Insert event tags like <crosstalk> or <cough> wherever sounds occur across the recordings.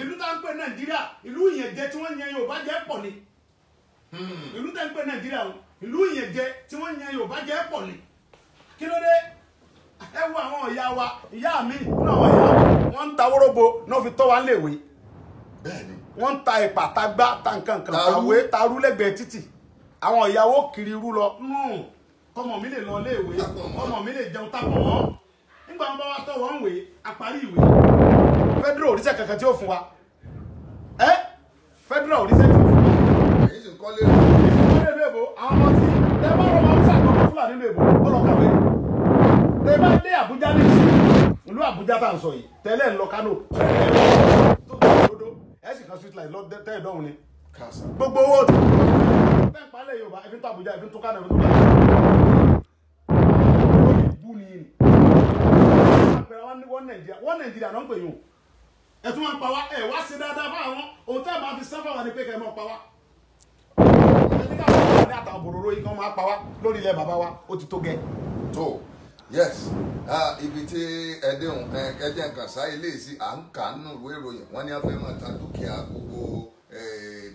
ìlú tá ń pè nàìjíríà ìlú ìyẹ̀jẹ tí wọ́n yan yorùbá jẹ́ pọ̀ ni. Ìlú tá ń pè nàìjíríà o ìlú ìyẹ̀jẹ tí wọ́n yan yorùbá jẹ́ pọ̀ ni. Kí ló dé? Ẹ wo àwọn ìyá wa ìyá mi náà wọ́n ìyá wọn ń ta wóróbo náà fi tọ́ wa léèwé wọ́n ń ta ìpà ta gbá ta nǹkan kan kàwé tarú lẹ́gbẹ̀ẹ́ títì. Àwọn ìyàwó kiri irú lọ. "Hmm, kọ́mọ mi lè lọ léèwé kọ́mọ mi lè jẹun tápọ̀ mọ́. Nígbà wọn bá wá tọ́ wọn wé àparí ìwé federal òrìṣẹ́ kankan tí ó fún wa. Ẹ federal òrìṣẹ́ tí ó fún wa. Èyí sì ń kọ́lé ìwé ìlú èbó àwọn ọmọ tí ẹ bá rọ máa ń sàkóso fúlàní èbó ó lọ kàwé. Tẹ bá dé àbújá ní ìlú àbújá tá à ń sọ yìí tẹ́lẹ̀ ń lọ kánò. Tó tó òdodo ẹ sì kan street light lọ tẹ́ ìdọ́hùn ni. Kásá gbogbo owó tí tẹ́ ń palẹ̀ yorùbá ẹbí tó àbújá ẹbí tó kánò ẹbí tó kánò. Ni. Wọn nàìjíríà wọn nàìjíríà náà ń pè yín o ẹ tún wọn pa wá. Ẹ wá sí dáadáa fún àwọn. Òun tẹ́ ẹ máa fi sáfà wà ní pé kẹ́ ẹ máa pa wá. Ẹni ká wọn ní àtàwọn bòròrò yìí kan máa pa wá lórí ilẹ̀ bàbá wa. Ó ti tó gẹ́. Tó yes. Ah, ibi tí ẹdínwó ẹjẹ nǹkan sáyé lè sí à ń kà nínú ìwé ìròyìn. Wọn ní a fẹ́ máa ta dúkìá gbogbo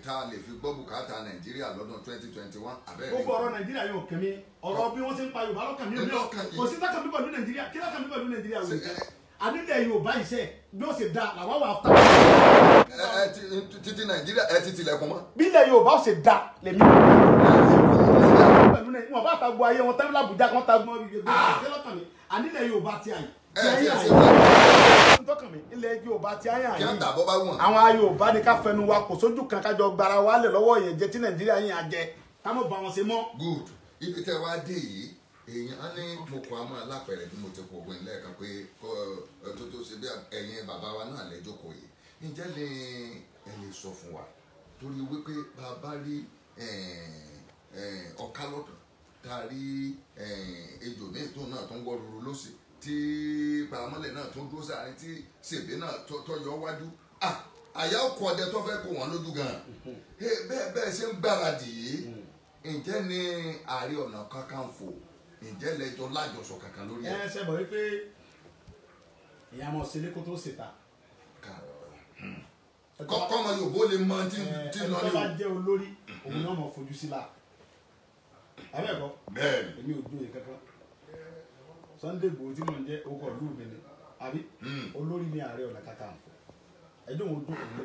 tá a lè fi gbọ́ bùkátà nàìjíríà lọ́dún twenty twenty one abẹ́rẹ́ gbogbo ọ̀rọ̀ nàìjíríà yóò kẹ́mi ọ̀rọ̀ bí wọ́n ṣe ń pa yorùbá lọ́kàn mi ò ní ọ kò sí tákàn mi pẹ̀lú nàìjíríà. Kí lákàn mi pẹ̀lú nàìjíríà wò Ṣe- ẹ- ànílẹ̀ yorùbá iṣẹ́ bí ó ṣe da làwọn wà áfta ẹ ẹ títí nàìjíríà ẹ ti tilẹ̀kùn mọ́. bí ilẹ̀ yorùbá ṣe da lèmi. Wọn bá ta gbọ́ ayé wọn tẹ́lẹ̀ làbújá kan ta gbọ́ ibi lọ́kàn mi. Ànílẹ̀ yorùbá ti àyè ẹ ti ẹ ṣe àyè wá tọ́kàn mi ilẹ̀ yorùbá ti àyè wọ̀n. àwọn yorùbá ni ká fẹnu wa kò sójú kan kájọ gbara wa lẹ̀ lọ́wọ́ ìyẹn jẹ tí nàìjíríà yìí á jẹ. Ká mọ̀ bá wọn ṣe mọ́. Good. Ibi tẹ wá dé yìí èèyàn á ní mo kọ àmọ́ alápẹ̀rẹ̀ bí mo ti kọ ògùn lẹ́ẹ̀kan pé tó tó ṣe bí ẹ̀yin bàbá wa náà lẹ́jọ́kọ̀ yìí. Ǹjẹ́ lè ẹ lè sọ fún wa? Torí wípé bàbá rí ọ̀ká lọ́dọ̀ tá a rí ejò ní ètò náà tó ń wọ́ ruru lọ́sẹ̀ tí paramọ́lẹ̀ náà tó dúró sáárín tí ṣèbí náà tó tó yọ wájú ah àyà ọkọ̀ ọdẹ tó fẹ́ kó wọn lójú gan-an. Eh, bẹ́ẹ̀ bẹ́ẹ̀ ṣe ń gbáradì yìí. Ǹjẹ́ ní ààrẹ ọ̀nà kakanfò ǹjẹ́ lẹ́jọ́ lájọsọ kankan lórí ẹ? Ẹ̀. ṣe bọ̀ wípé ìyá mọ̀ sílé kó tó ṣèta. Kọ́kọ́ ọmọ Yorùbá lè mọ tí ẹni lọ tó ní bá o. jẹ́ olórí òun náà mọ̀ fojú sí la abẹ́ẹ̀kọ́ bẹ́ẹ̀ni. Èmi ò jóye kankan. Sunday Igboho tí mò ń jẹ́ orúkọ ìlú mi ni. Àbí? Olórí ni ààrẹ ọ̀nà kakanfò. Ẹjọ́ òun jókòó lé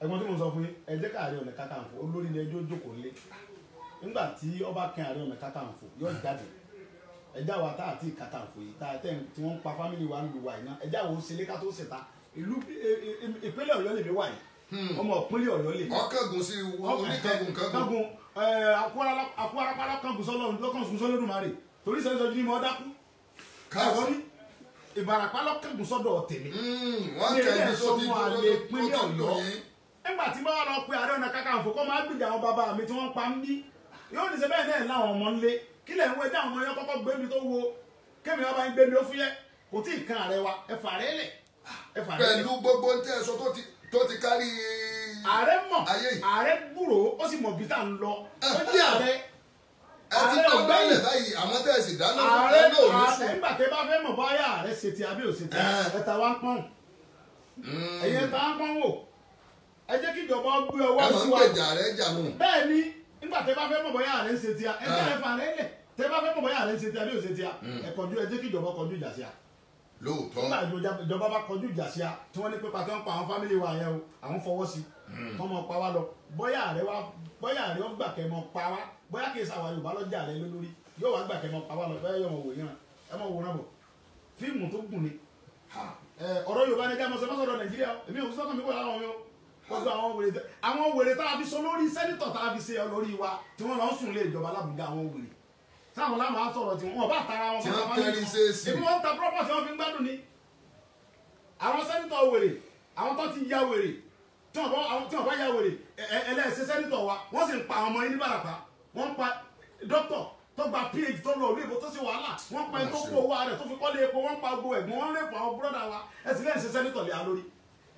ẹ̀gbọ́n tí mo sọ fún yín ẹ jẹ́ ká ààrẹ ọ̀nà kakanfò olórí ni ẹjọ́ jókòó lé nígbà tí ọba kẹ́ ààrẹ ọ̀nà kakanfò yóò jáde. Ẹjá wa tá àti kakanfò yìí tá àtẹ̀ tí wọ́n ń pa fámìlì wa ń lu wa náà ẹjá wo ṣe lé ká tó ṣèta ìlú ìpínlẹ̀ Ọ̀yọ́ lè mi wà yìí. Ọmọ ìpínlẹ̀ Ọ̀yọ́ lè. Mi ọkàgùn sí oníkàgùn kàgùn kangun akúwarapara kangun sọlọ lọkàn sùn sọlọdúnmarè torí sọ ìsọjú ni mo dákú. Káàsì ìbarapá lọkàngùn sọ́dọ̀ tèmi. Wọ́n ní ilé kẹ́ni tó ti mú tó tó tó yín. nígbà tí báwa lọ pe Ààrẹ Ọ̀nà Kakanfò kó máa gbìjà àwọn bàbá mi tí wọ́n pa ń bí yóò ní ṣe bẹ́ẹ̀ náà láwọn ọmọ ńlé kí lẹ̀ ń wé dá àwọn ọmọ yẹn kọ́kọ́ gbé mi tó wo? Kémi ọba ń gbé mi ó fúyẹ́. Kò tí ì kan ààrẹ wa. Ẹ fà rẹ lẹ̀. Ẹ fà rẹ lẹ̀. Pẹ̀lú gbogbo ń tẹ́ ẹ sọ tó ti kárí. ààrẹ mọ̀. ààrẹ gbúrò ó sì mọ̀ bí tá à ń lọ. Ó jẹ́ ààrẹ. Ẹ ti ààrẹ tán ọ̀gbẹ́yìn. báyìí báyìí àwọn tẹ́ ẹ sì dáná fún ààrẹ ẹ náà ò ní ààrẹ sùn. nígbà tẹ bá fẹ́ mọ̀ báyà ààrẹ ṣe ti àbí ò ṣe ti Eh. ẹ̀ta wá pọ́n. Ẹ̀yẹ ta ń pọ́n wò. Ẹ jẹ́ kí ìjọba gbé ẹ ọwọ́ máa ń sí wa gbèjà rẹ jà nù. bẹ́ẹ̀ ni nígbà tẹ bá fẹ́ mọ̀ báyà ààrẹ ṣe ti à ẹ Eh. jẹ́ ẹ fà rẹ lẹ̀ tẹ bá fẹ́ mọ̀ báyà ààrẹ ṣe ti àbí ò ṣe ti à ẹ kọjú ẹ jẹ́ kí ìjọba kọjú ìjà sí à lóòótọ́. Nígbà ìjọba- bá kọjú ìjà sí à tí wọ́n ní pípa tí wọ́n pa àwọn fámìlì wa yẹn o àwọn fọwọ́ sí wọ́n mọ̀ pa wá lọ. Bóyá ààrẹ wa bóyá ààrẹ ó gbà kẹ́ mọ̀ pa wá bóyá kì í sàwọn Yorùbá lọ́jà rẹ lólórí yóò wá gbà kẹ́ mọ̀ pa wá lọ. Bóyá yóò mọ̀ wò yẹn ẹ mọ̀ wò náà bọ̀. Fíìmù tó gùn ni. Ẹ, ọ̀rọ̀ yorùbá ni ká mọ̀ sọ mọ́sọ̀rọ̀ nàìjíríà o. Èmi ò sọ́kàn mi kọ́ láwọn mi o gbogbo àwọn wèrè tẹ àwọn wèrè tá a fi sọ lórí sẹ́nitọ̀ tá a fi ṣe olórí wa tí wọ́n lọ sùn lé ìjọba lábùjá àwọn wèrè. Sáwọn láwọn á sọ̀rọ̀ tí wọ́n bá tara wọn Tí wọ́n tara wọn tẹ́rí séèsì. èmi wọ́n ta property wọn fi ń gbádùn ni. Àwọn sẹ́nitọ̀ wèrè àwọn tó ti ya wèrè tí wọ́n bá ya wèrè ẹlẹ́sẹ̀ sẹ́nitọ̀ wa wọ́n sì ń pa àwọn ọmọ yín ní wọ́n ń pa dókítọ̀ tó gba phd tó lọ ìbò tó sì wàhálà. Wọ́n pa ẹni tó kó owó rẹ̀ tó fi kọ́lé epo wọ́n pa gbogbo ẹ̀gbọ́n wọ́n rẹ̀pọ̀ àwọn búrọ́dà wa. Ẹ sì lẹ́yìn ṣe sẹ́nitọ̀ lé a lórí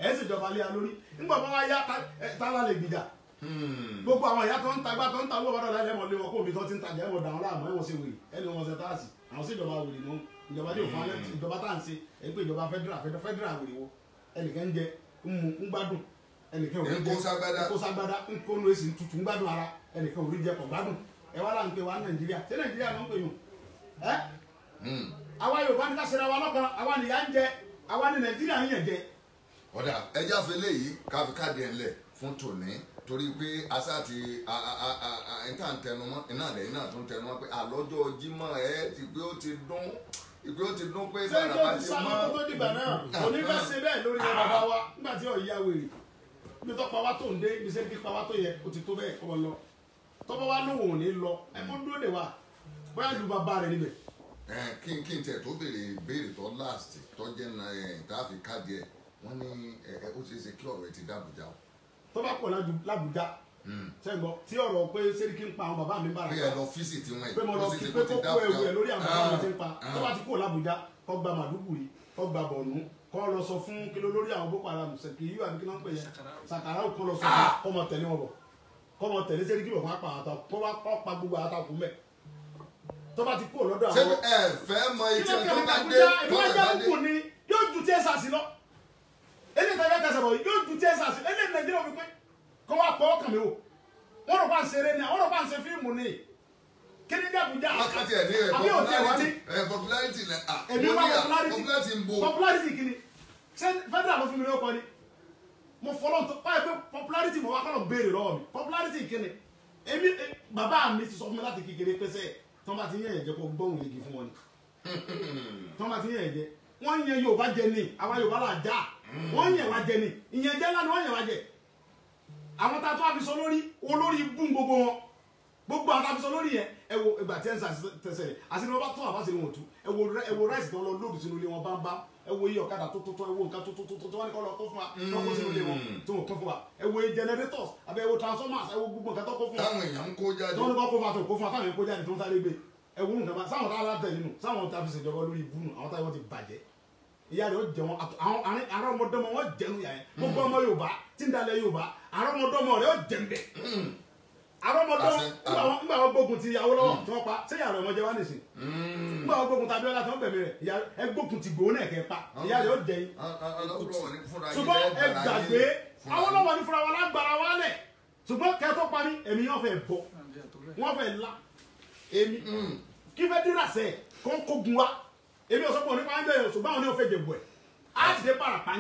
ẹ̀ sì jọba lé a lórí. Nígbà bá wá yá ẹ, la lè gbìjà. Gbogbo àwọn ìyá tó ń tagbá tó ń ta owó bàdàn lálẹ́ mọ̀lẹ́ wọn kó omi tó ti ń tajà ẹ̀wọ̀n dàwọn láàmú ẹ̀wọ̀n ṣe wèrè ẹni wọn ṣe táàsì. Àwọn sí ìjọba wèrè nù ìjọba tí òfin alẹ́ ìjọba tá à ń ṣe pé ìjọba federal federal wèrè wo ẹnìkan ń jẹ ń mu ń gbádùn. Ẹnìkan ò rí ń jẹ kó ságbádá. ń kó kó nu èsì tutù ń gbádùn ara. Ẹnìkan ò rí jẹ kò gbádùn. Ẹ wá láǹpẹ wá nàìjíríà. Ṣé nàìjíríà ló ń pè yùn ẹ? Hmm. àwa yorùbá ní ká ṣe ra wa lọ́kàn àwa nìyà ń jẹ. Àwa ní nàìjíríà ń yàn jẹ ọ̀dà ẹja fẹlẹ́ yìí káfí káàdì ẹ̀ ńlẹ̀ fún tòní torí pé asa ti ẹ̀ńtà ń tẹnumọ́ iná lẹ́yìn náà tún tẹnumọ́ pé àlọ́jọ́ jímọ̀ ẹ̀ ti pé ó ti dún ìpè ó ti dún pé bàràbà o ti ti sá mọ́? lọ́kọ́ tó dìgbà náà? Òní fẹ́ ṣe bẹ́ẹ̀ lórí ẹ bàbá wa. Nígbà tí ọ̀ya wèrè ibi tó pa wá tó ń dé ibi sẹ́ni pa wá tó yẹ o ti tó bẹ́ẹ̀ kọ́ lọ. Tọ́pọ̀ wá lóhùn òní lọ ẹ kó dúró de wa bóyá lu bàbá rẹ níbẹ̀. Kí n kí n tẹ̀ tó béèrè béèrè tó last tó jẹ́ ẹ̀ táàfì káàdì ẹ̀ wọ́n ní ó ṣeé ṣe kí ọ̀rọ̀ ẹ̀ ti dábùjá o. tó bá kọ̀ lábùjá sẹ́gbọ́ tí ọ̀rọ̀ pé sẹ́ríkì ń pa àwọn bàbá mi bára pé ẹ lọ fíìsìtì wọn pé mo lọ kí pé kó kó ewu ẹ lórí àwọn bàbá mi ti ń pa Ah, tó bá ti kó làbújá kó gba màdúgbùrì kó gba bọ̀nú kó lọ sọ fún kí ló lórí àwọn boko haram sẹ̀kì yíyọ àbí kí ló ń pè yẹn sàkàrà kó lọ sọ fún kó mọ tẹ̀lé wọn bọ̀ kó mọ tẹ̀lé sẹ́ríkì bọ̀ fún apá àtà kó bá kó pa gbogbo àtàkùn mẹ́ tó bá ti kó lọ́dọ̀ ṣé àwọn ẹ fẹ́ mọ kí etí ló ẹ̀ kẹ́ tó mi bá dé làbújá tó ìwé ẹ̀ bá ajá dé. kù ni yóò ju tí ẹ sàṣì lọ sọ̀rọ̀ yóò ju tí ẹ sàṣì eléyìí nàìjíríà wípé kó wá pọ̀ ọkàn mi wò. Wọ́n rò pa ń ṣeré ni àwọn rò pa ń ṣe fíìmù ni. Kí ni ní àbújá wákàtí ẹ̀ ní ẹ̀ òtí ẹ̀ ní? popularity ẹ̀ popularity ní à popularity. ń bo. Popularity kìíní ṣé federal ló fi mi lóko ni? Mo fọlọ́ tó báyìí pé popularity mo wá kọ́ lọ béèrè lọ́wọ́ mi. Popularity kìíní èmi eh, bàbá mi ti sọ fún mi láti kékeré pẹ́sẹ́ tí wọ́n bá ti yẹn ẹ̀jẹ̀ kó gbóhùn lèkì fún wọn ni. <laughs> Tí wọ́n bá ti yẹn ẹ̀jẹ̀ wọ́n yẹn Yorùbá jẹ ni àwa Yorùbá là já wọ́n yẹn wá jẹ ni. Ìyẹn jẹ́ ńlá ni wọ́n yẹn wá jẹ. Àwọn tá a tó a fi sọ lórí olórí bún gbogbo wọn. Gbogbo àwọn tá a fi sọ lórí yẹn ẹ wo ìgbà tí ẹ ń sà tẹsẹ̀ rẹ̀ àti ní wọ́n bá tún àbá sí ni wọ́n tú ẹ wo ẹ wo ráìsì tó ń lọ lóòdù sínú ilé wọn bá ń bá. Ẹ wo iye ọ̀kadà tó tó tó ẹ wo nǹkan tó tó tó tó tó wọ́n ní kọ́ lọ kó fún wa tó kó sínú ilé wọn tó wọ́n kó fún wa. Ẹ wo generators àbẹ ẹ wo transformers ẹ wo gbogbo nǹkan tó kó fún wa. Táwọn èèyàn ń kó jáde. Wọ́n ní kọ́ kó fún wa tó kó fún wa táwọn èèyàn kó jáde tó ń sáré gbé. Ẹ wo nǹkan bá sáwọn táwọn aláàtẹ nínú sáwọn tá a fi ṣèjọba lórí ibùnú àwọn táwọn ti bàjẹ́ ìyá rẹ̀ ó jẹ wọn àwọn ọmọdọ́mọ wọn jẹnu yà yẹn. Gbogbo ọmọ Yorùbá tí ń dalẹ̀ Yorùbá àárọ̀ ọmọdọ́mọ rẹ̀ ó jẹ ń bẹ̀. Àárọ̀ ọmọdọ́mọ nígbà wọn- gbógun ti Awólọ́wọ̀ tí wọ́n pa sẹ́yìn àrọ̀ ọmọdé wa nìsín nígbà wọn gbógun ti Abíọ́lá tí wọ́n bẹ̀rẹ̀ rẹ̀ ìyá ẹ gbógun ti Ìgbòho náà kẹ́ pa. Ìyá rẹ̀ ó jẹ yín. Ọlọ́wọ́ ṣùgbọ́n ẹ gbàgbé yín. Awólọ́wọ̀ ní fúnra wọn lágbára wa lẹ̀. Ṣùgbọ́n kẹ́ tó parí èmi yóò fẹ́ bọ̀. Wọ́n fẹ́ la. Èmi kí fẹ́ dúrà sẹ́ kó ń kógun wa èmi ò sọ pé onípa ń bẹ̀rẹ̀ ṣùgbọ́n àwọn ní òfin jẹ̀bù ẹ̀. Á ti dé barapa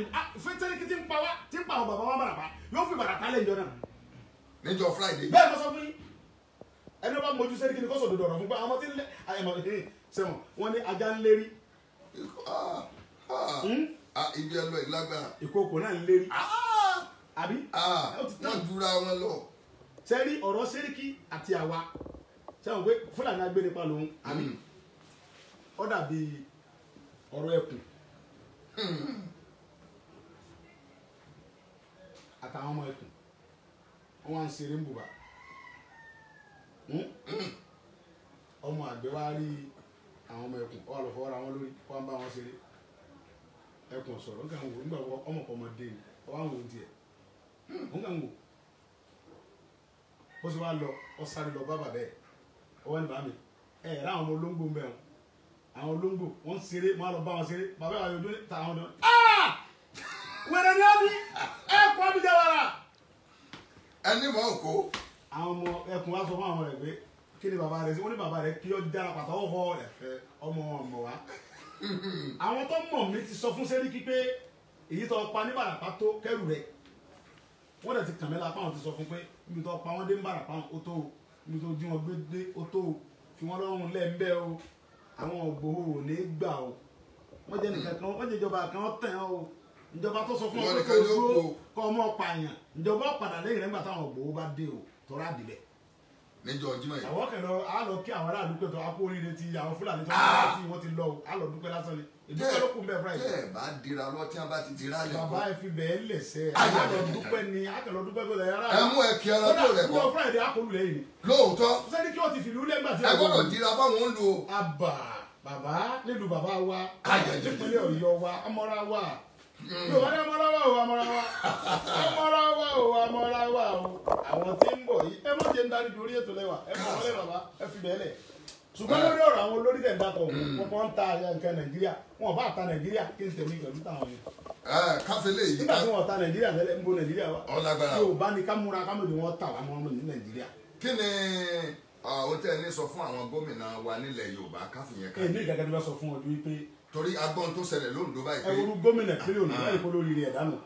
fẹ́ tẹ́lẹ̀ kí ti ń pa wá ti ń pa àwọn bàbá wa barapa yóò fi barapa lẹ̀ jọ náà. Níjọ friday. Bẹ́ẹ̀ lọ sọ fún yín. Ẹni bá mojú sẹ́ni kí ni kó sọ dodo ọ̀rọ̀ fún pé àwọn tí ń lé àyẹ̀mọ̀ sẹ́wọ̀n wọ́n ní ajá ń lérí Ah, ah, Hmm? ah, ibi ẹ lọ ìlágbára ìkookò náà ń lérí àbí? Wọ́n dúra wọn lọ. Sẹ́rí ọ̀rọ̀ sẹ́ríkì àti àwa? Sẹ́wọ̀n pé fúlàní agbénipa lòun? Àbí? Hmm. ó dàbí ọ̀rọ̀ ẹkùn àtàwọn ọmọ ẹkùn wọn ń ṣeré Hmm? ọmọ àgbẹ̀ wá rí àwọn ọmọ ó wà lọ fọwọ́ra wọn lórí. Wọn bá wọn ṣeré ẹkùn sọ̀rọ̀. Nǹkan wò nígbà wọ ọmọ kan ọmọdé ni ọwọ́ àwọn ohun tiẹ̀ nǹkan wò bó ṣe wá lọ ọ sáré lọ bá bàbá ẹ̀. Ọwọ́ ní bàbá mi ẹ̀ ẹ̀ ráwọn ọmọ olóńgbò ń bẹ̀ wọn àwọn olóńgbò wọn ń ṣeré wọn á lọ bá wọn ṣeré. Bàbá yà yọjú ní tàwọn ọdún wẹ̀rẹ̀ ni ní. Ẹ̀kọ́ abidjan wàrà. Ẹni mọ̀ òkó àwọn ọmọ ẹkùn wa sọ fún àwọn rẹ pé kí ni bàbá rẹ sí wọn ní bàbá rẹ kí ó dára pàtó ọwọ́ rẹ fẹ́ ọmọ ọmọ wa àwọn tó mọ̀ mí ti sọ fún sẹ́ríkì pé èyí tó pa ní bàràpá tó kẹrù rẹ. Wọ́n dẹ̀ ti kàn mí lápá wọn ti sọ fún pé ibi tó pa wọ́n dé ń bàràpá ó tó o. Ibi tó jí wọn gbé dé ó tó o. Fi wọ́n lọ́rùn o àwọn ògbóhò ò ní gbà o. Wọ́n jẹ́ nìkan kan wọ́n jẹ́ ìjọba kan tẹ̀ ọ́ o. Ìjọba tó sọ fún ọ pé kó dúró o. kọ́ ọmọ pààyàn. Ìjọba padà lẹ́yìn rẹ̀ nígbà táwọn ògbóhò bá dé o. Tọ́ra àdìbẹ̀ níjọ jímọ̀ yìí. Àwọn kẹlẹ lọ kí àwọn aráàlú pé tó oríire ti àwọn fúlàní tó ń bá tí wọ́n ti lọ o. Lọ dúpẹ́ lásán ni. Ìdúpẹ́ ló kù bẹ́ẹ̀ tẹ́ friday ẹ̀ bá dira lọ tí wọ́n bá ti dira lẹ̀ bàbá ẹ fi bẹ́ẹ̀ lẹ̀sẹ̀ Ayọ̀, lọ dúpẹ́ ni á kẹlọ dúpẹ́ pé ẹ̀ ẹ mú ẹ kí ẹran tó rẹ̀ kọ́. kọ́ friday á kó lulẹ̀ yìí ni lóòótọ́ sẹ́ni kí wọ́n ti fìlú lẹ́gbà tí ẹ gbọ́dọ̀ dira fáwọn ń lo àbà bàbá nílùú bàbá wa. Ayọ̀, ayọ̀, nípínlẹ̀ ọ̀yọ́ wa amọ́ra wa yorùbá ní wa o amọ́ra wa o amọ́ra wa o. Àwọn tí ń bọ̀ yìí ẹ má jẹ́ ń darí dorí ètò lẹ́wà. Ẹ bọ̀ wọlé bàbá. Ẹ fi bẹ́ẹ̀ lẹ̀. Ṣùgbọ́n lórí ọ̀rọ̀ àwọn olórí tẹ̀ ń dàtọ̀ wọn ń ta nǹkan nàìjíríà. Wọn bá ta nàìjíríà kí n tẹ̀lé pẹ̀lú táwọn yẹn. Ah, káfílẹ̀ yìí nígbà ká. tí wọn ta nàìjíríà tẹ́lẹ̀ ń bo nàìjíríà wa ọlágbára o. yorùbá ni ká múra ká mọ̀lẹ́ wọn tà wá mọ́ ní nàìjíríà. Kí ni àwọn tẹ́ ní sọ fún àwọn gómìnà wa nílẹ̀ yorùbá? Ká. Ní ìgbàgbọ́ bá sọ fún ọdún wípé torí agbọ́n tó ṣẹlẹ̀ lóńdó báyìí pé wọlú gómìnà ìpínlẹ̀ Ondo láì kó lórí rẹ̀ dànù?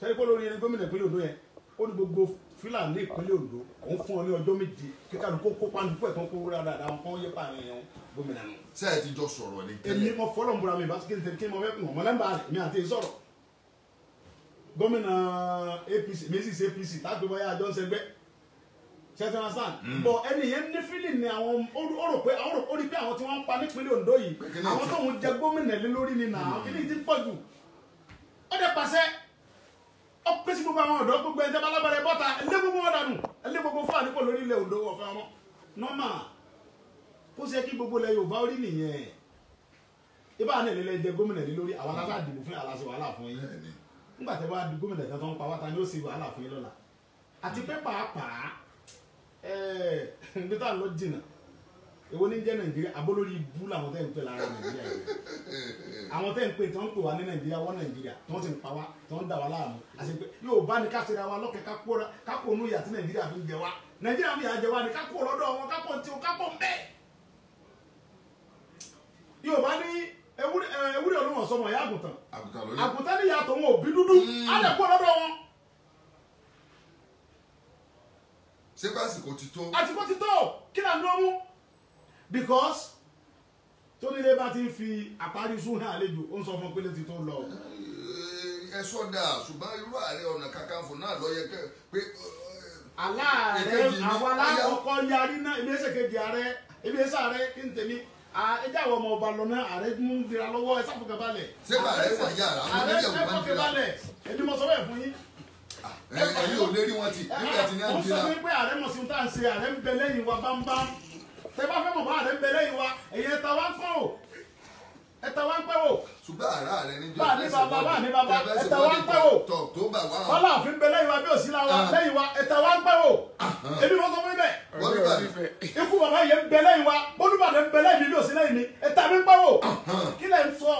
Sẹ́yìn kó lórí rẹ̀ gómìnà ìpínlẹ̀ Ondo yẹn ó ní gbogbo fúlàní ìpínlẹ̀ Ondo òun fún ọ ní ọjọ́ méje kíkà ló kó kó pàǹdùkú ẹ̀ kan kó rárá àwọn kan yẹ pààrọ̀ yẹn gómìnà nù. ṣé ẹ ti jọ sọ̀rọ̀ ni èmi mo fọlọ́ nbura mi ìbáṣekè ní kí n mọ fẹ́ kùn ọmọ nọ́mbà rẹ̀ mi àti sọ̀rọ̀. Gómìnà APC mrs APC tágbé bọ́yá àjọ ń sẹgbẹ́ ṣẹ́tìmọ̀ sàn bọ̀ ẹni yẹn ní fílìm ni àwọn ó rò pé ó rí pé àwọn tí wọ́n ń pa nípínlẹ̀ Ondo yìí Pé àwọn ti- tóun jẹ gómìnà lé lórí ni nà kí ni ti pọ̀ jù? Ó dẹ̀ pàṣẹ ó pèsè gbogbo àwọn ọ̀dọ́ gbogbo ẹ̀jẹ̀ balábàrẹ̀ bọ́ta ẹlẹ́ gbogbo wọn dànù ẹlẹ́ gbogbo fúlàní pọ̀ lórí ilẹ̀ Ondo ọ̀fẹ́ wọn. Nọ́mà kó ṣe kí gbogbo ilẹ̀ Yorùbá orí nìyẹn. Ibà náà lélẹ̀ jẹ gómìnà lé lórí àwọn aláṣà dìbò fún aláṣẹ wàhálà fún yín. Nígbà tẹ́ bá gómìnà kan tó ń pa wá ta ni ó ṣe wàhálà fún yín lọ́la? Àti pé pàápàá ibi tá à ń lọ jìnnà èwo ní jẹ́ Nàìjíríà? Abólórí ibú làwọn tẹ́ ń pè lára Nàìjíríà yìí. Àwọn tẹ́ ń pè wọ́n ń pè wá ní Nàìjíríà wọ́n Nàìjíríà tí wọ́n sì ń pa wá wọ́n ń dà wá láàmú. Àti pé yóò bá ní káṣíra wa lọ́kẹ́ kápò onú ìyà tí Nàìjíríà fi ń jẹ wá. Nàìjíríà fi yà jẹ wá ní kápò lọ́dọ̀ wọn kápò tí o kápò ń bẹ́ẹ̀. Yóò bá ní ewúrẹ́ ẹ, ewúrẹ́ olóhùn sọmọ ìyá àgùntàn. Àgùntàn lórí àgùntàn ní ìyàtọ̀ wọn òbí dúdú. Á lè kó lọ́dọ̀ wọn ṣé básìkò ti tó kó ti tó kí là ń dúró mú because tónílé bá ti ń fi àparí sùn hàn àlejò ó ń sọ fún pélé ti tó lọ. ẹ sọdà ṣùgbọ́n irú ààrẹ ọ̀nà kakanfò náà lọ yẹ pé aláàrẹ ni, àwọn alákọ̀ọ́kọ́ yarí náà ibi ẹsẹ̀ kejì ààrẹ ibi ẹsẹ̀ ààrẹ kí n tèmi ẹjẹ àwọn ọmọ ọba lọ náà ààrẹ ń dira lọ́wọ́ ẹ sáfùkẹ́ balẹ̀. Ṣé bàárẹ̀ wà yàrá? Àwọn ààrẹ ẹ máa ń fọ́kẹ́ dira. balẹ̀ èmi mo sọ bẹ́ẹ̀ fún yín. Ẹ̀yin ò lérí wọn ti nígbà tí ní mo sọ àdúrà fún yín pé ààrẹ mọ̀ sí ohun tá à ń ṣe ààrẹ ń bẹ lẹ́yìn wa bámbám. Tẹ bá fẹ́ mọ̀ bá ààrẹ ń bẹ lẹ́yìn wa èyí ẹ̀ta wá ń pẹ́ wò ẹ̀ta wá ń pẹ́ wò ṣùgbọ́n àrà rẹ níjọ́ Bá ní bàbá, bá ní bàbá, ẹ̀tẹ̀ wá ń pẹ́ wò. tọ̀ tó bà wá. Kọ́lá òfin bẹ lẹ́yìn wa bí òsínlá wa Ah. lẹ́yìn wa ẹ̀ta wá ń pẹ́ wò èmi mo sọ fún wọ́n ní bàbá ikú bàbá yẹn ń bẹ lẹ́yìn wa bólúbàdàn ń bẹ lẹ́yìn mi bí òsínlá yìí mi ẹ̀ta mi ń pẹ́ wò kí lẹ̀ ń sọ?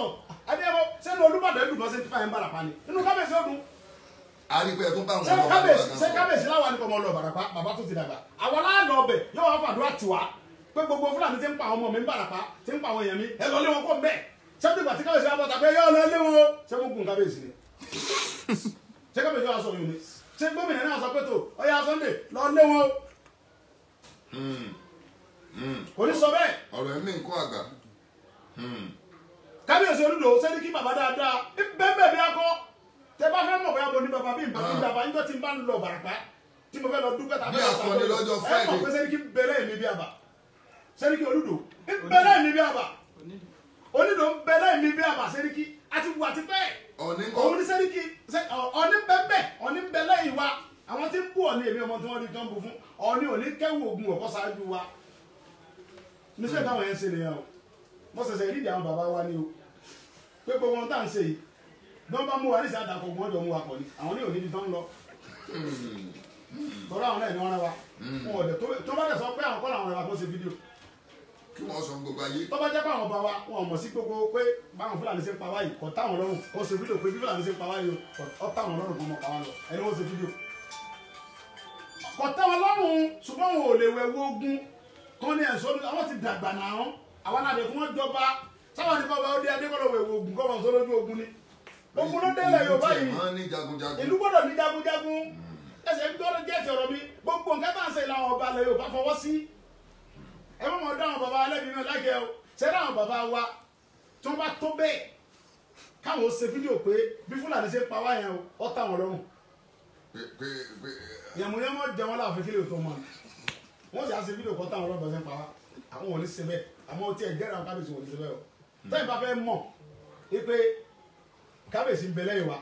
Adéyẹmọ sẹ́nu olúbàdàn dùn kan sí fàyẹn bàràpá ni? Inú kábíyèsí ó àrípẹ́ tó bá wọn lọ kábíyèsí sẹ́nu kábíyèsí láwa ni kò mọ lọ bàràpá bàbá tó ti dàgbà. Àwọn aláàlọ ọbẹ yóò wá fàdúrà tì wá. Pé gbogbo fúlàní ti ń pa àwọn ọmọ mi ń bàràpá ti ń pa àwọn èèyàn mi ẹ lọ lé wọn kó ń bẹ. Sẹ́nu ìgbà tí kábíyèsí bọ̀ tàbí yóò lọ lé wọn ṣé mo gùn kábíyèsí ni? Ṣé kábíyèsí wa sọ yìí ni? Ṣé gómìnà náà sọ pé tó ọyá Sunday lọ lé wọn o. Kò ní sọ bẹ́ẹ̀. Ọ̀rọ̀ ẹ̀mí nǹkan àgbà. Kábíyèsí olùdó sẹ́ni kí bàbá dáadáa? Bẹ́ẹ̀ bí akọ tẹ bá fẹ́ mọ̀ bóyá mo ní bàbá bí bàbá bí bàbá níjọ́ tí n bá ń lọ bàràpá tí mo fẹ́ lọ dúpẹ́ tàbí lọ́jọ́ ẹ mọ̀ pé sẹ́ni kí bẹ̀rẹ̀ mi bí àbá sẹ́ni kí olùdó bẹ̀rẹ̀ mi bí àbá onídò bẹ̀rẹ̀ mi bí àbá sẹ́ni kí àti wà ti pẹ́ ọ̀ní òun ní sẹ́ni kí sẹ́- ọ- ọ̀ní bẹ́ẹ̀. Ọ̀ní bẹ̀rẹ̀ wa àwọn tí ń bú ọ̀ní èmi ọmọ tí wọ́n rí tán bù fún. Ọ̀ní òní kẹ́wù ògùn ọ̀kọ́ ṣáájú wa. Níṣẹ́ táwọn yẹn ń ṣe nìyẹn o. Mo ṣẹ̀ṣẹ̀ rí ìdí àwọn bàbá wa ní o. Pé gbogbo wọn tá à ń ṣe yìí wọ́n bá mú wa ní ìsàdà kò wọ́n jọ mú wa pọ̀ ni. Àwọn ní òní tó ń lọ. Tọ́lá àwọn náà ni wọ́n rán wa. Wọn ò dẹ̀ tó bá dẹ̀ sọ pé àwọn kọ́ làwọn rẹ̀ wa kó ṣe fídíò. Kí wọ́n sọ gbogbo ayé? Tó bá jẹ́ pé àwọn bá wa wọn mọ̀ sí gbogbo pé báwọn fúlàní ṣe ń pa wáyìí kò táwọn lọ́rùn kó ṣe fídíò pé bí fúlàní ṣe ń pa o kò táwọn lọ́rùn kó mọ̀ pa wá lọ. Ẹni wọ́n ṣe fídíò. Kò táwọn lọ́rùn ṣùgbọ́n wọn ò lè wẹ̀ wo ogun. Kọ́ ní ẹ̀sọ́ àwọn ti dàgbà náà. Àwọn fún wọn jọba. Sáwọn ní kọ́ bá ó dé adékọ́lọ́ wẹ̀ wo ogun kọ́ wọn sọ lójú ogun ni ogun ló délẹ̀ Yorùbá yìí. Ìlú gbọ́dọ̀ ní jagunjagun. Ẹsẹ̀ ń gbọ́dọ̀ jẹ́ ti ọ̀rọ̀ mi. Gbogbo nǹkan tá à ń ṣe làwọn ọba alẹ́ Yorùbá fọwọ́ sí. Ẹ má mọ̀ dá àwọn bàbá alẹ́bí náà lágẹ̀ o. Ṣé dáhùn bàbá wa tí wọ́n bá tó bẹ́ẹ̀ káwọn ó ṣe fídíò pé bí Fúlàní ṣe pa wá yẹn o ọ́ tà wọ́n lọ́rùn. Yẹmúyẹmọ jẹ wọn láàfin kílè tó mọ. Wọ́n sì á ṣe fídíò kọ́ táwọn ọlọ́dọ̀ ṣe ń pa wá. Àwọn ò ní ṣe bẹ́ẹ̀. Àmọ́ tí ẹ jẹ́ra kábíyèsí ò ní ṣe bẹ́ẹ̀ o. Tẹ́yìn bá fẹ́ mọ̀ pé kábíyèsí ń bẹ lẹ́yìn wa.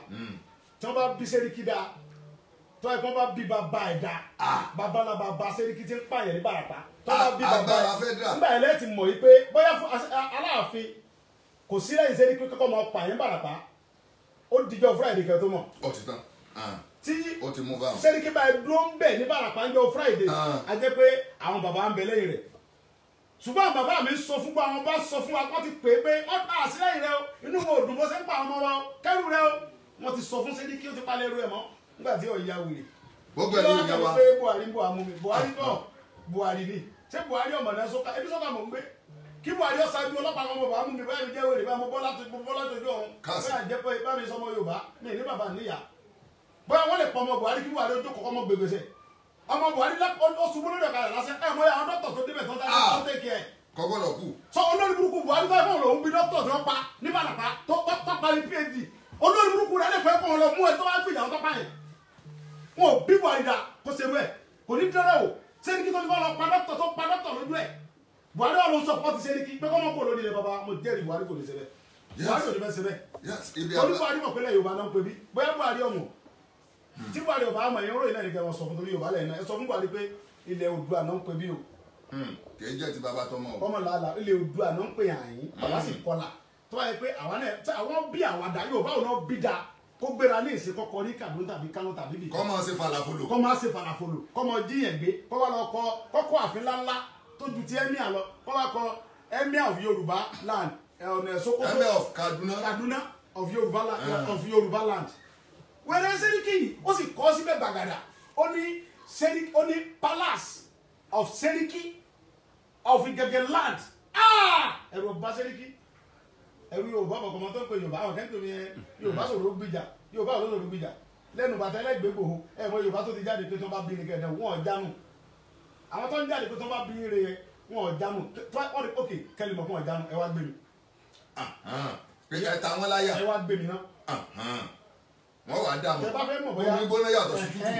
Tí wọ́n bá bí sẹ́ríkì dáa tó ẹ̀ wọ́n bá bí bàbá ẹ̀ dáa babalaba bá sẹ́ríkì tí ń pààyàn ní bàràpá. Tó bá bí bàbá Agbára ẹ̀ nígbà yẹn lẹ́ẹ̀tì mọ̀ yìí pé bóyá aláàfin kò sí lẹ́yìn sẹ́ríkì kọ́kọ́ mọ pààyàn bàràpá. Ó dijọ́ Friday kẹ́ tó mọ̀. Ó ti tán. Ah, tí sẹ́ríkì bá dúró ń bẹ̀ ní bàràpá ń jọ Friday Ah. a jẹ́ pé àwọn bàbá ń bẹ lẹ́yìn rẹ̀. Ṣùgbọ́n bàbá mi sọ fún wa wọn bá sọ fún wa wọ́n ti pè é pé wọ́n ta àṣírí rẹ o. Inú wọn ò dùn bó ṣe ń pa ọmọ wa o kẹ́rù rẹ o. Wọ́n ti sọ fún sẹ́ni kí ó ti palẹ̀ ẹrú ẹ̀ mọ́. Nígbà tí ò wèrè. gbogbo wá ìyá wa? pé buhari bọ̀ àmú mi buhari náà buhari ni. Ṣé buhari ọmọ náà sọ́ka ebi sọ́ka ń gbé. Kí buhari ọ̀sájú ọlọ́pàá kan mọ̀ bá mú mi báyìí jẹ́ wèrè bá mo bọ́ láti mo bọ́ láti ojú ọ̀run. Bẹ́ẹ̀ jẹ́ pé bá mi sọmọ yorùbá mi ní bàbá níyà. Bóyá wọ́n lè pọ̀ ọmọ buhari kí buhari ojú kọ̀ọ̀kan mọ̀ gbègbèsè. Ọmọ buhari ó ṣubú lórí ọ̀kadà lásán. Ẹ̀ mọ́ àwọn dókítà tó débẹ̀ tó ń Kọ́gbọ́dọ̀ kù sọ olórí burúkú buhari tó ẹ̀fọ́ lòún bí dókítà tó pa ní bàlàpá tó tó parí phd olórí burúkú rẹ̀ lẹ́kọ̀ọ́ ẹ̀kọ́ lọ mú ẹ tó wá gbìyà tó pa yẹn. Wọn ò bí buhari dà kó ṣe wẹ̀ kò ní dẹ́rẹ́ o. Sẹ́ríkì tó ní kọ́ lọ pa dókítà tó pa dókítà lójú ẹ̀? Buhari wà ló ń sọpọ́tì sẹ́ríkì pé kọ́ mọ́ kó lórí ilẹ̀ baba mo jẹ́rìí buhari kò ní ṣe bẹ́ẹ̀. Buhari ò ní fẹ́ ṣe bẹ́ẹ̀. Torí buhari mọ̀ pé lẹ́yìn yorùbá náà ń pè bí. Bóyá buhari ọmọ. Tí buhari ọba àmọ̀ ẹ̀yìn ròyìn náà ní kẹ́ wọ́n sọ fún torí yorùbá lẹ́yìn náà. Ẹ sọ fún buhari pé ilẹ̀ oòduà náà ń pè bí o kì í jẹ́ ti bàbá tọmọ o. Kọ́mọ làálà ilẹ̀ oòduà náà ń pè àyín bàbá sì kọlà. Tó bá yẹ pé àwọn náà tí àwọn bí àwàdà yorùbá ò náà bí da kó gbéra ní ìsìn kọkọ ní kaduna tàbí kánò tàbí bìkan kọ́ máa ṣe falafolo kọ́ máa ṣe falafolo kọ́ máa jíyàn gbé kọ́ wá lọ kọ kọ́kọ́ àfin ńláńlá tó ju ti emir lọ kọ́ wá kọ emir of yorùbá land ọ̀nà sokoto. Emir of kaduna. Kaduna of yorùbá land Ah. of yorùbá land. Wẹ́rẹ́ sẹ́ríkì ó sì kọ́ síbẹ̀ gbàgàdà. Ó ní sẹ́ríkì ó ní palace of sẹ́ríkì of igege land. Ah! ẹ̀rù ọba sẹ́ríkì ẹ̀rù yorùbá kọmọ tó ń pè yorùbá àwọn kẹ́ńtò ni ẹ yorùbá sọ̀rọ̀ gbìjà yorùbá ò sọ̀rọ̀ gbìjà lẹ́nu bàtà ẹlẹ́gbẹ̀ẹ́ gbòho ẹ̀ mọ yorùbá tó ti jáde pé tó bá bí ní kẹ̀dẹ̀ wọn jánu. Àwọn tó ń jáde pé tó bá bí ní rẹ̀ yẹn wọn jánu. Wọ́n rí òkè kẹ́lí mọ̀ fún ọ̀ jánu ẹ wá gbé mi. Ẹ ta wọn láyà. Ẹ wá gbé mi náà wọ́n tẹ bá fẹ́ mọ̀ omi gbóná yàtọ̀ sí tútù.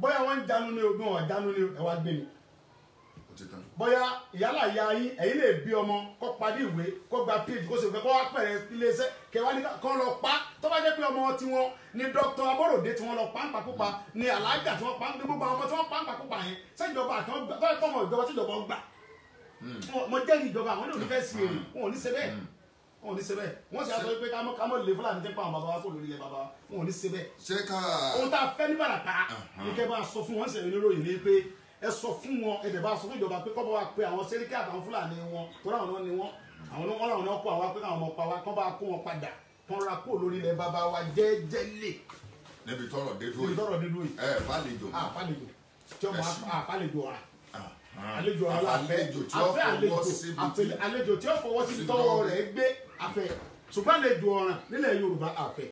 Bóyá wọ́n ń jánu ní ogún ọ̀ jánu ní ẹ wá gbé mi. Ó ti tán. Bóyá ìyálà ya yín ẹ̀yin lè bí ọmọ kó parí ìwé kó gba phd kó sì fẹ́ kó wá pẹ̀rẹ̀ iléeṣẹ́ kẹwàá ní kó lọ pa tó bá jẹ́ pé ọmọ tiwọn ní dr. Aborode tí wọ́n lọ pa ń pakópa ní alájà tí wọ́n ní gbogbo àwọn ọmọ tí wọ́n pa ń pakópa yẹn sẹ́jọba àti wọn gbà tó yẹ kó ọmọ ìjọba tí ìjọba ń gbà mo jẹ́rìí ìjọba àwọn oníwèé fẹ́ sí èrè wọn ò ní ṣe bẹ́ẹ̀. Wọn ò ní ṣe bẹ́ẹ̀. Wọ́n sì sọ pé kámọ́ kámọ́ lè fúlàní tẹ́ pa àwọn bàbá wa kó lórí ilẹ̀ bàbá wọn ò ní ṣe bẹ́ẹ̀. Ṣé ká ohun tá a fẹ́ ní bàràpá ní kẹ́ bá sọ fún wọn sẹ̀rẹ̀ oníròyìn ní pé ẹ sọ fún wọn ẹ dẹ̀ bá sọ fún ìjọba pé kọ́ bá wa pe àwọn sẹ́ríkì àtàwọn fúlàní wọn tó ráwọn náà ni wọn. Àwọn náà wọn làwọn náà kó àwa pé káwọn ọmọ pa wa kọ́ bá kó wọn padà kọ́ ra kó lórí ilẹ̀ bàbá wa jẹ́jẹ́lẹ̀ níbi tọrọ dé dúró níbi yìí tọ́rọ̀ dídú yìí. Ẹ fàlejò àfàlejò tí ọmọ Ẹ ṣé. àfàlejò ọ̀rà. Ahan. àlejò ó àfẹ́ àfẹ́ àlejò. tí ó fọwọ́ tọ́wọ́ tọ́wọ́ rẹ̀ gbé. Àfẹ́ ṣùgbọ́n àlejò ọ̀ràn nílẹ̀ Yorùbá àfẹ́